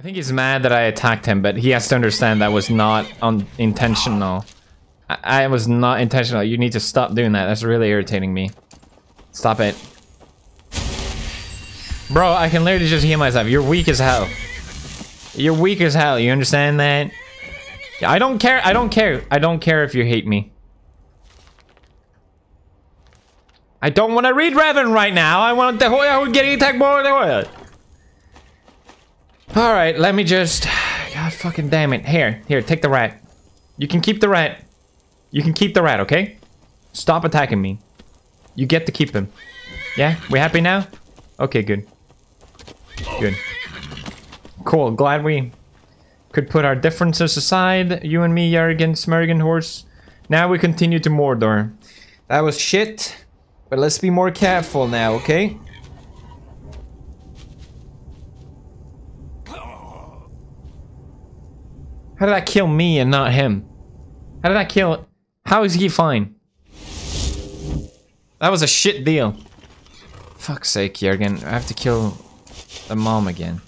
I think he's mad that I attacked him, but he has to understand that was not unintentional. I, I was not intentional. You need to stop doing that. That's really irritating me. Stop it. Bro, I can literally just heal myself. You're weak as hell. You're weak as hell. You understand that? I don't care. I don't care. I don't care if you hate me. I don't want to read Revan right now. I want the Hoya who getting attacked more than. All right, let me just. God fucking damn it. Here, here, take the rat. You can keep the rat. You can keep the rat, okay? Stop attacking me. You get to keep him. Yeah, we happy now? Okay, good. Good. Cool. Glad we could put our differences aside. You and me, Jurgen, Smurgen horse. Now we continue to Mordor. That was shit. But let's be more careful now, okay? How did that kill me and not him? How did that kill... How is he fine? That was a shit deal. Fuck's sake, Jurgen. I have to kill the mom again.